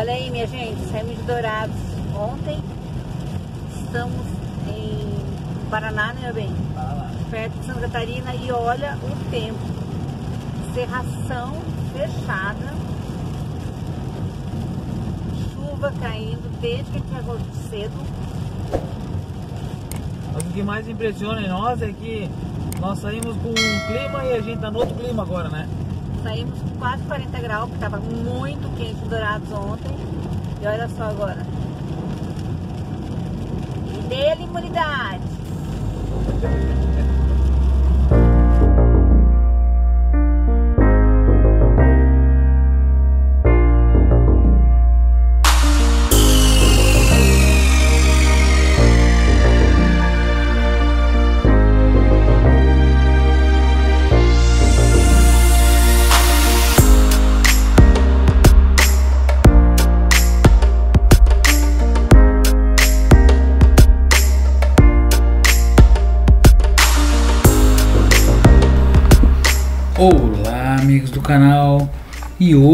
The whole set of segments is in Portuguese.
Olha aí, minha gente, saímos de Dourados ontem. Estamos em Paraná, né, meu bem? Perto de Santa Catarina e olha o tempo. Serração fechada. Chuva caindo desde que a gente acordou cedo. Mas o que mais impressiona em nós é que nós saímos com um clima e a gente tá no outro clima agora, né? Saímos com quase 40 graus, porque estava muito quente Dourados ontem. E olha só agora. E dele imunidade.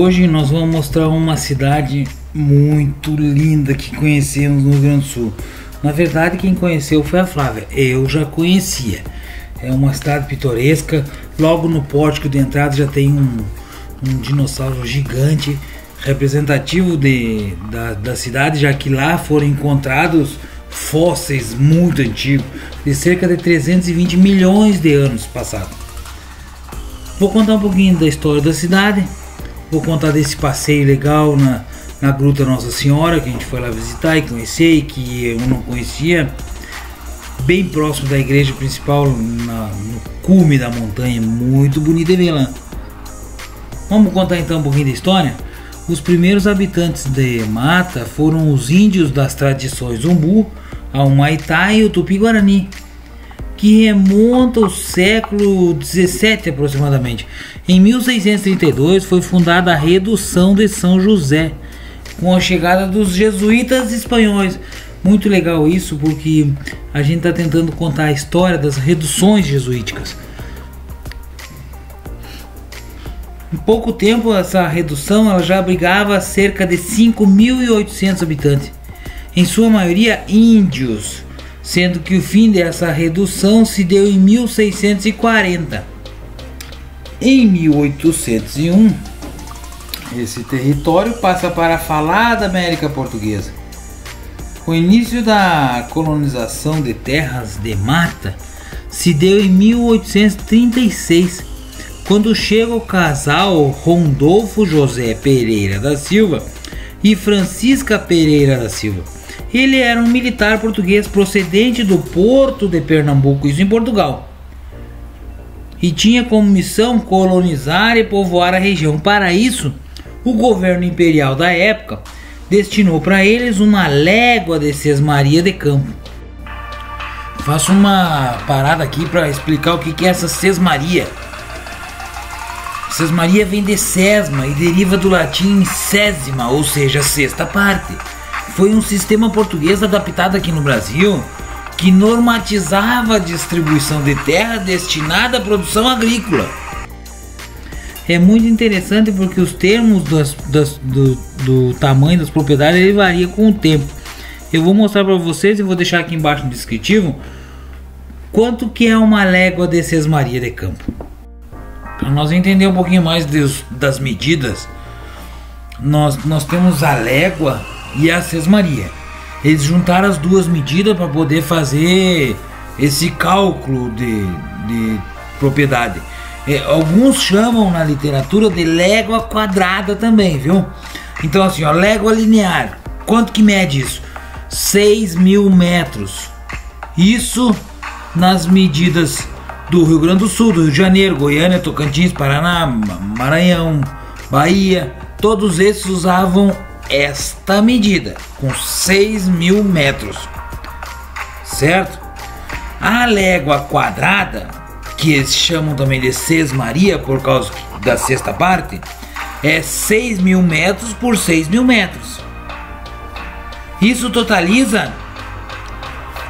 Hoje nós vamos mostrar uma cidade muito linda que conhecemos no Rio Grande do Sul. Na verdade, quem conheceu foi a Flávia. Eu já conhecia. É uma cidade pitoresca. Logo no pórtico de entrada já tem um, um dinossauro gigante representativo de, da, da cidade, já que lá foram encontrados fósseis muito antigos, de cerca de 320 milhões de anos passados. Vou contar um pouquinho da história da cidade, vou contar desse passeio legal na, na Gruta Nossa Senhora, que a gente foi lá visitar e conhecer, e que eu não conhecia, bem próximo da igreja principal, na, no cume da montanha, muito bonito de ver lá. Vamos contar então um pouquinho da história? Os primeiros habitantes de Mata foram os índios das tradições Umbu, ao Maitá e o Tupi-Guarani, que remonta ao século 17 aproximadamente. Em 1632 foi fundada a Redução de São José, com a chegada dos jesuítas espanhóis. Muito legal isso, porque a gente está tentando contar a história das reduções jesuíticas. Em pouco tempo, essa redução ela já abrigava cerca de 5.800 habitantes, em sua maioria índios, sendo que o fim dessa redução se deu em 1640. Em 1801, esse território passa para a falada América Portuguesa. O início da colonização de terras de mata se deu em 1836, quando chega o casal Rondolfo José Pereira da Silva e Francisca Pereira da Silva. Ele era um militar português procedente do Porto de Pernambuco, isso em Portugal. E tinha como missão colonizar e povoar a região. Para isso, o governo imperial da época destinou para eles uma légua de Sesmaria de Campo. Faço uma parada aqui para explicar o que é essa Sesmaria. Sesmaria vem de sesma e deriva do latim sésima, ou seja, sexta parte foi um sistema português adaptado aqui no Brasil que normatizava a distribuição de terra destinada à produção agrícola. É muito interessante porque os termos das, das, do, do, tamanho das propriedades ele varia com o tempo. Eu vou mostrar para vocês e vou deixar aqui embaixo no descritivo quanto que é uma légua de sesmaria de campo. Para nós entender um pouquinho mais dos, das medidas, nós, nós temos a légua e a sesmaria. Eles juntaram as duas medidas para poder fazer esse cálculo de, de propriedade. É, alguns chamam na literatura de légua quadrada também, viu? Então assim, ó, légua linear. Quanto que mede isso? 6 mil metros. Isso nas medidas do Rio Grande do Sul, do Rio de Janeiro, Goiânia, Tocantins, Paraná, Maranhão, Bahia. Todos esses usavam esta medida, com 6 mil metros, certo? A légua quadrada, que eles chamam também de sesmaria por causa da sexta parte, é 6 mil metros por 6 mil metros. Isso totaliza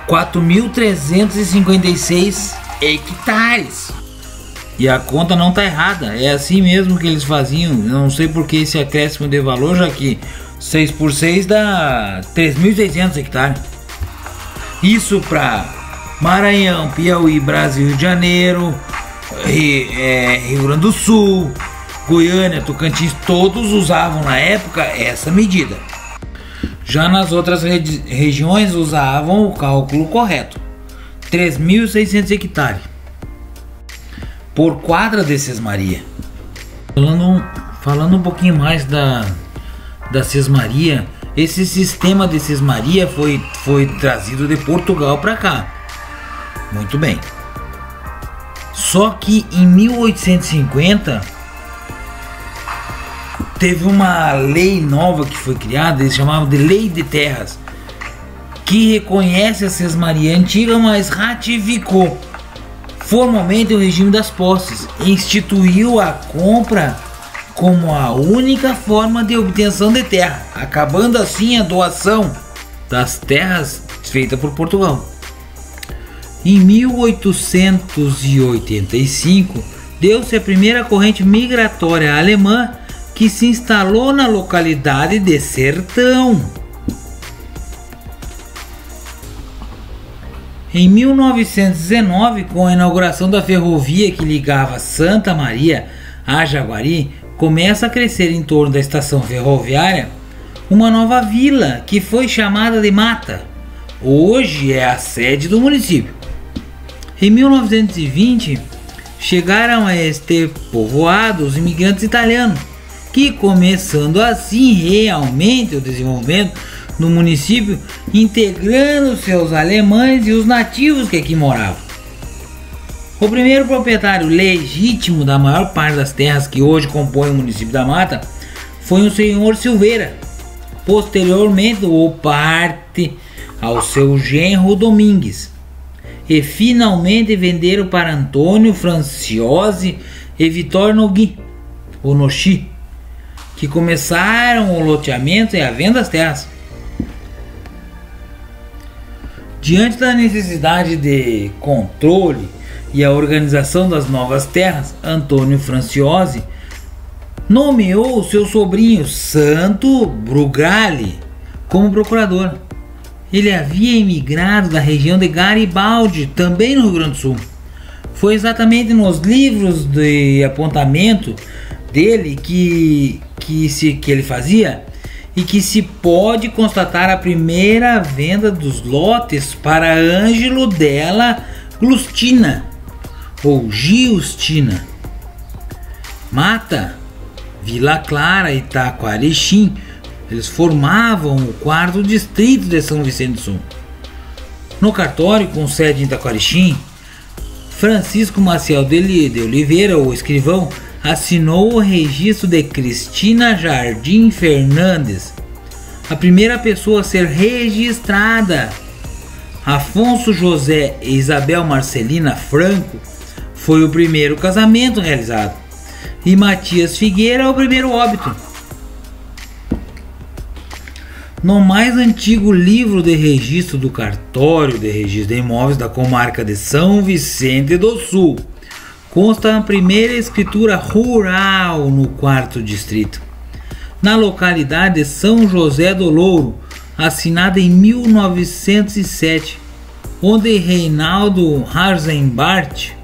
4.356 hectares. E a conta não está errada, é assim mesmo que eles faziam. Eu não sei porque esse acréscimo de valor, já que 6 por 6 dá 3.600 hectares. Isso para Maranhão, Piauí, Brasil, Rio de Janeiro, Rio, é, Rio Grande do Sul, Goiânia, Tocantins, todos usavam na época essa medida. Já nas outras regi regiões usavam o cálculo correto, 3.600 hectares por quadra de Sesmaria. Falando, falando um pouquinho mais da, da Sesmaria, esse sistema de Sesmaria foi, foi trazido de Portugal para cá. Muito bem. Só que em 1850 teve uma lei nova que foi criada, eles chamavam de Lei de Terras, que reconhece a Sesmaria antiga, mas ratificou formalmente o regime das posses, instituiu a compra como a única forma de obtenção de terra, acabando assim a doação das terras feita por Portugal. Em 1885, deu-se a primeira corrente migratória alemã que se instalou na localidade de Sertão. Em 1919, com a inauguração da ferrovia que ligava Santa Maria a Jaguari, começa a crescer em torno da estação ferroviária uma nova vila que foi chamada de Mata. Hoje é a sede do município. Em 1920, chegaram a este povoado os imigrantes italianos, que começando assim realmente o desenvolvimento no município, integrando seus alemães e os nativos que aqui moravam. O primeiro proprietário legítimo da maior parte das terras que hoje compõem o município da Mata foi o senhor Silveira. Posteriormente, o parte ao seu genro Domingues. E finalmente venderam para Antônio Franciosi e Vitor Nogui, o Nochi, que começaram o loteamento e a venda das terras. Diante da necessidade de controle e a organização das novas terras, Antônio Franciosi nomeou seu sobrinho Santo Brugali como procurador. Ele havia emigrado da região de Garibaldi, também no Rio Grande do Sul. Foi exatamente nos livros de apontamento dele que, que, se, que ele fazia e que se pode constatar a primeira venda dos lotes para Ângelo della Glustina ou Giustina. Mata, Vila Clara e Taquarexim, eles formavam o quarto distrito de São Vicente do Sul. No cartório com sede em Taquarexim, Francisco Maciel de Oliveira, o escrivão, assinou o registro de Cristina Jardim Fernandes, a primeira pessoa a ser registrada. Afonso José e Isabel Marcelina Franco foi o primeiro casamento realizado, e Matias Figueira o primeiro óbito. No mais antigo livro de registro do cartório de registro de imóveis da comarca de São Vicente do Sul, consta a primeira escritura rural no quarto distrito, na localidade de São José do Louro, assinada em 1907, onde Reinaldo Harzenbart,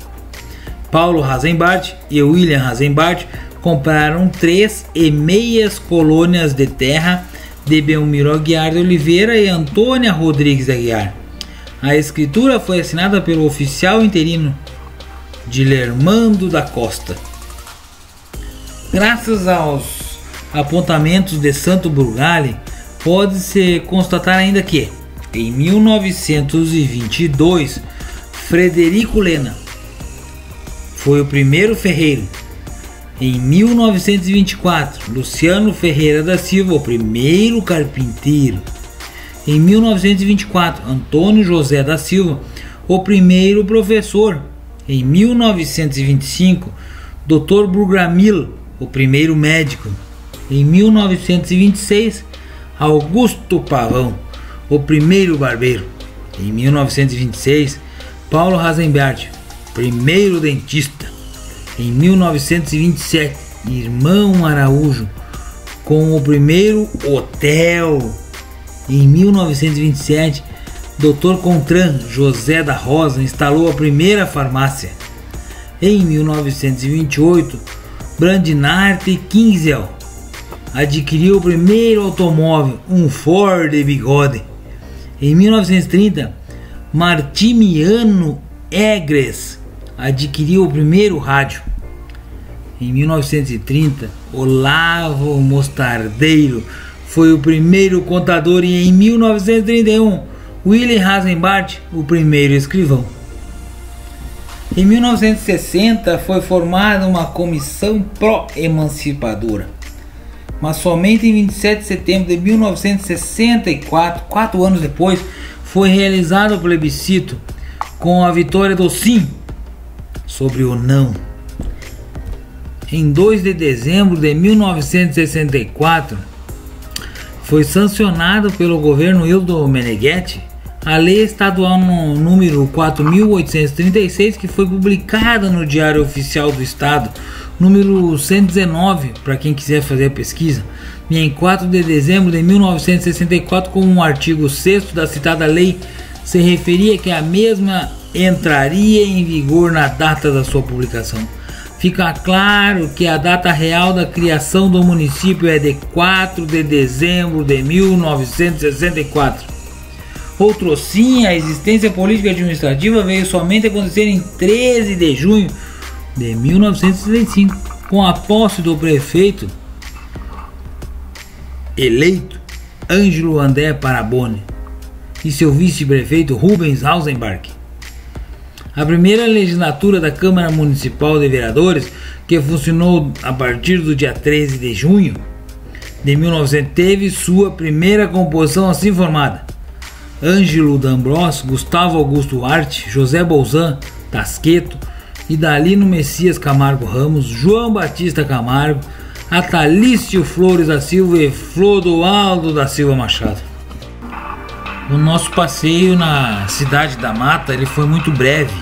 Paulo Harzenbart e William Harzenbart compraram três e meias colônias de terra de Belmiro Aguiar de Oliveira e Antônia Rodrigues Aguiar. A escritura foi assinada pelo oficial interino de Lermando da Costa. Graças aos apontamentos de Santo Brugali, pode-se constatar ainda que, em 1922, Frederico Lena foi o primeiro ferreiro. Em 1924, Luciano Ferreira da Silva, o primeiro carpinteiro. Em 1924, Antônio José da Silva, o primeiro professor. Em 1925, Dr. Burgramil, o primeiro médico. Em 1926, Augusto Pavão, o primeiro barbeiro. Em 1926, Paulo Rasenbert, primeiro dentista. Em 1927, Irmão Araújo, com o primeiro hotel. Em 1927, Dr. Contran José da Rosa instalou a primeira farmácia. Em 1928, Brandinart Kinsel adquiriu o primeiro automóvel, um Ford de bigode. Em 1930, Martimiano Egres adquiriu o primeiro rádio. Em 1930, Olavo Mostardeiro foi o primeiro contador e em 1931, William Hasenbart, o primeiro escrivão. Em 1960 foi formada uma comissão pró-emancipadora, mas somente em 27 de setembro de 1964, quatro anos depois, foi realizado o plebiscito com a vitória do sim sobre o não. Em 2 de dezembro de 1964, foi sancionado pelo governo Hildo Meneghetti a lei estadual número 4836 que foi publicada no Diário Oficial do Estado, número 119, para quem quiser fazer a pesquisa, e em 4 de dezembro de 1964, com um artigo 6 da citada lei se referia que a mesma entraria em vigor na data da sua publicação. Fica claro que a data real da criação do município é de 4 de dezembro de 1964 Outro sim, a existência política administrativa veio somente acontecer em 13 de junho de 1965, com a posse do prefeito eleito Ângelo André Parabone e seu vice-prefeito Rubens Hausenbach. A primeira legislatura da Câmara Municipal de Vereadores, que funcionou a partir do dia 13 de junho de 1900, teve sua primeira composição assim formada Ângelo D'Ambros, Gustavo Augusto Arte, José Bolzan, Tasqueto, Idalino Messias Camargo Ramos, João Batista Camargo, Atalício Flores da Silva e Flodoaldo da Silva Machado. O nosso passeio na cidade da Mata ele foi muito breve.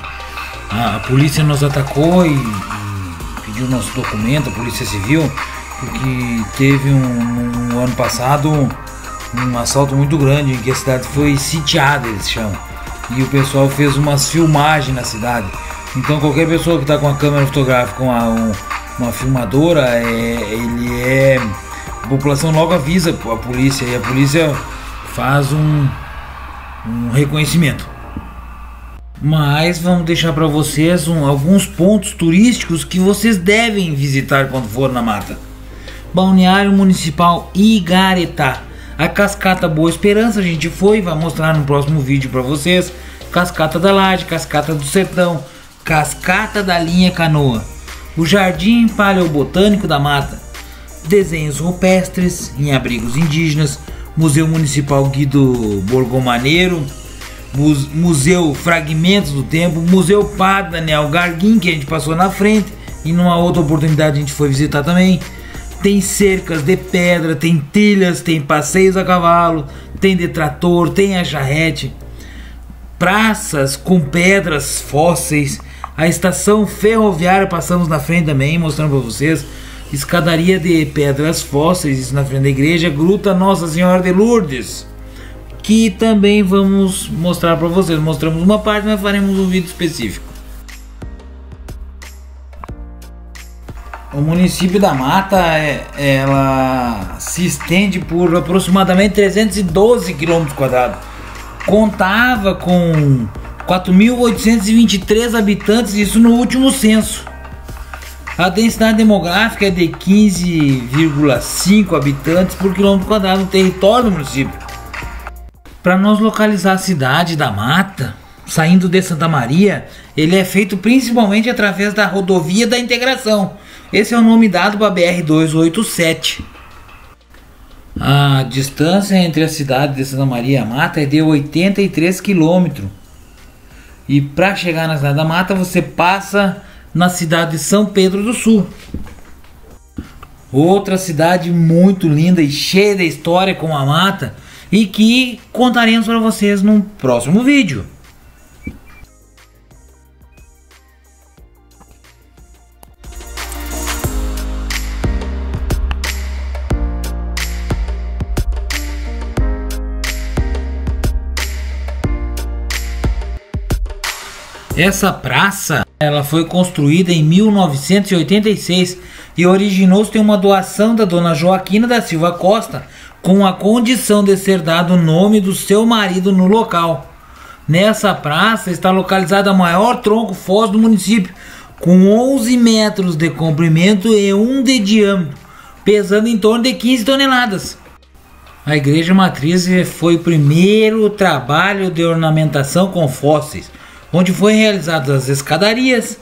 A, a polícia nos atacou e, e, pediu nosso documento, a polícia civil, porque teve um, um ano passado um assalto muito grande em que a cidade foi sitiada, eles chamam. E o pessoal fez umas filmagens na cidade. Então qualquer pessoa que está com a câmera fotográfica, uma, um, uma filmadora, é, ele é. A população logo avisa a polícia e a polícia faz um, um reconhecimento. Mas vamos deixar para vocês um, alguns pontos turísticos que vocês devem visitar quando for na mata. Balneário Municipal Igaretá a cascata Boa Esperança a gente foi, vai mostrar no próximo vídeo para vocês. Cascata da Laje, Cascata do Sertão, Cascata da Linha Canoa, o Jardim Paleobotânico da Mata, desenhos rupestres em abrigos indígenas, Museu Municipal Guido Borgomaneiro, Museu Fragmentos do Tempo, Museu Padre Daniel Garguin, que a gente passou na frente, e numa outra oportunidade a gente foi visitar também. Tem cercas de pedra, tem trilhas, tem passeios a cavalo, tem de trator, tem a charrete, praças com pedras fósseis, a estação ferroviária passamos na frente também, mostrando para vocês, escadaria de pedras fósseis, isso na frente da igreja, Gruta Nossa Senhora de Lourdes, que também vamos mostrar para vocês. Mostramos uma parte, mas faremos um vídeo específico. O município da Mata, é, ela se estende por aproximadamente 312 km quadrados. Contava com 4.823 habitantes, isso no último censo. A densidade demográfica é de 15,5 habitantes por quilômetro quadrado no território do município. Para nós localizar a cidade da Mata, saindo de Santa Maria, ele é feito principalmente através da rodovia da integração esse é o nome dado para a BR-287. A distância entre a cidade de Santa Maria e a Mata é de 83 quilômetros. E para chegar na cidade da Mata, você passa na cidade de São Pedro do Sul. Outra cidade muito linda e cheia de história com a mata e que contaremos para vocês num próximo vídeo. Essa praça ela foi construída em 1986 e originou-se de uma doação da dona Joaquina da Silva Costa, com a condição de ser dado o nome do seu marido no local. Nessa praça está localizado o maior tronco foz do município, com 11 metros de comprimento e 1 de diâmetro, pesando em torno de 15 toneladas. A igreja matriz foi o primeiro trabalho de ornamentação com fósseis, onde foi realizadas as escadarias,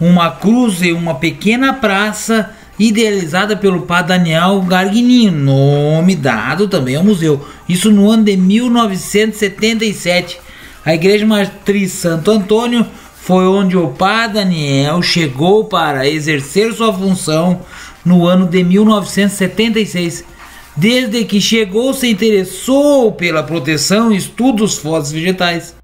uma cruz e uma pequena praça idealizada pelo padre Daniel Garguininho, nome dado também ao museu. Isso no ano de 1977. A igreja matriz Santo Antônio foi onde o padre Daniel chegou para exercer sua função no ano de 1976. Desde que chegou, se interessou pela proteção e estudo dos fósseis vegetais.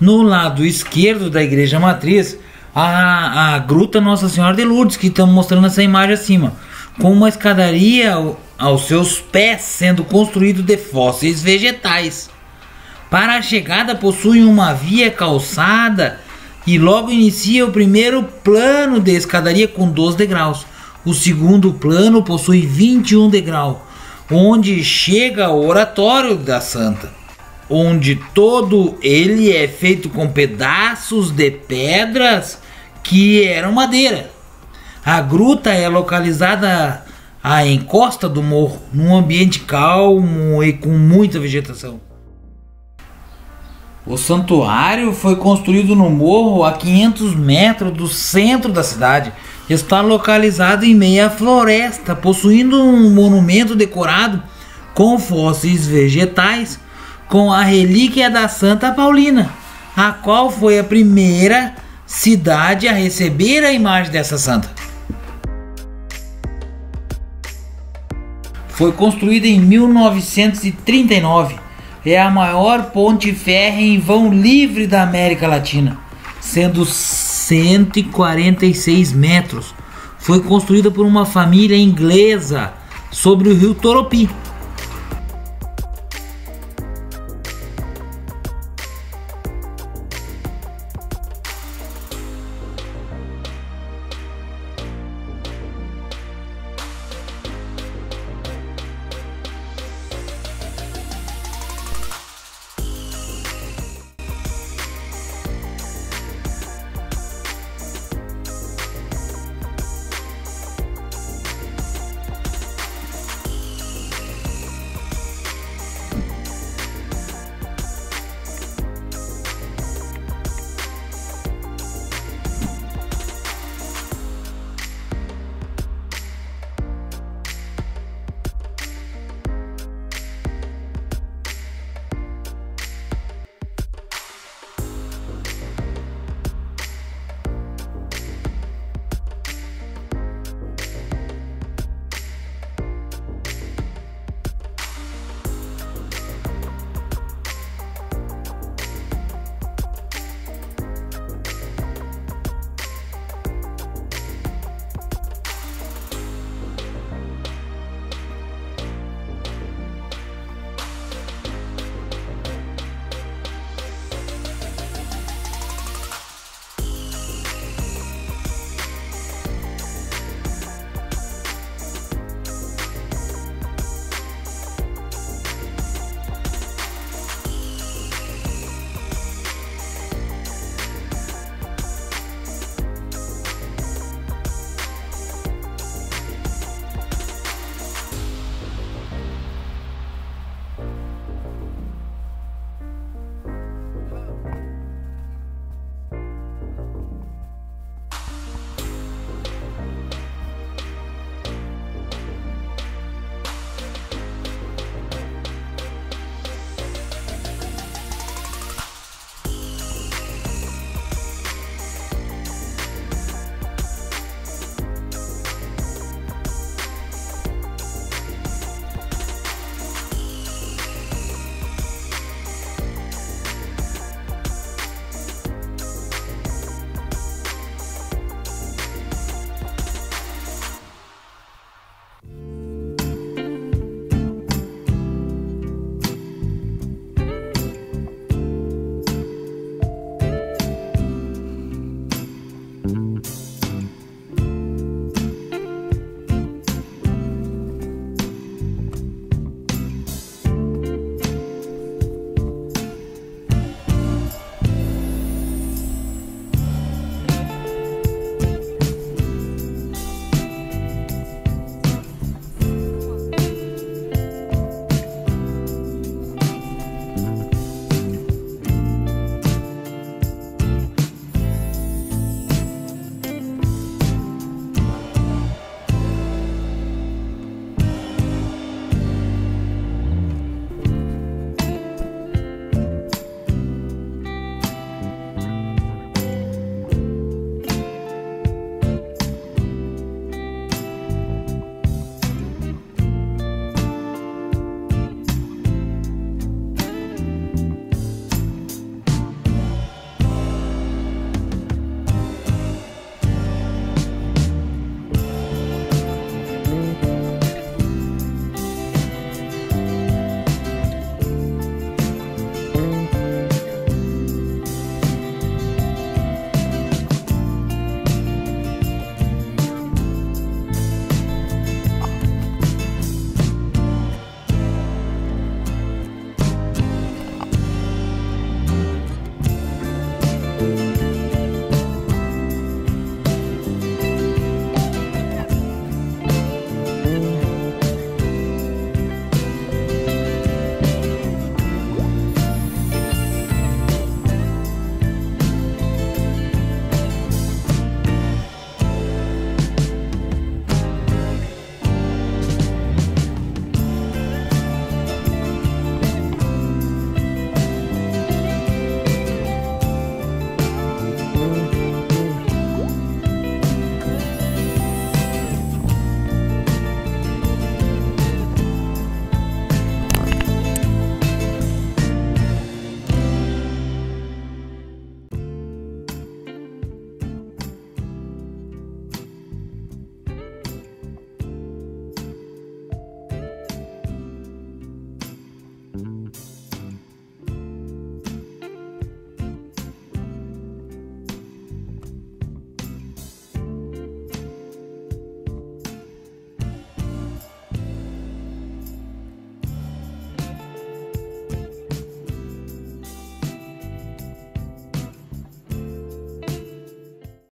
No lado esquerdo da igreja matriz, a, a gruta Nossa Senhora de Lourdes, que estamos mostrando essa imagem acima, com uma escadaria aos seus pés sendo construído de fósseis vegetais. Para a chegada possui uma via calçada e logo inicia o primeiro plano de escadaria com 12 degraus. O segundo plano possui 21 degraus, onde chega o oratório da santa, onde todo ele é feito com pedaços de pedras que eram madeira. A gruta é localizada à encosta do morro, num ambiente calmo e com muita vegetação. O santuário foi construído no morro a 500 metros do centro da cidade. Está localizado em meia floresta, possuindo um monumento decorado com fósseis vegetais com a relíquia da Santa Paulina, a qual foi a primeira cidade a receber a imagem dessa santa. Foi construída em 1939. É a maior ponte férrea em vão livre da América Latina, sendo 146 metros. Foi construída por uma família inglesa sobre o rio Toropi.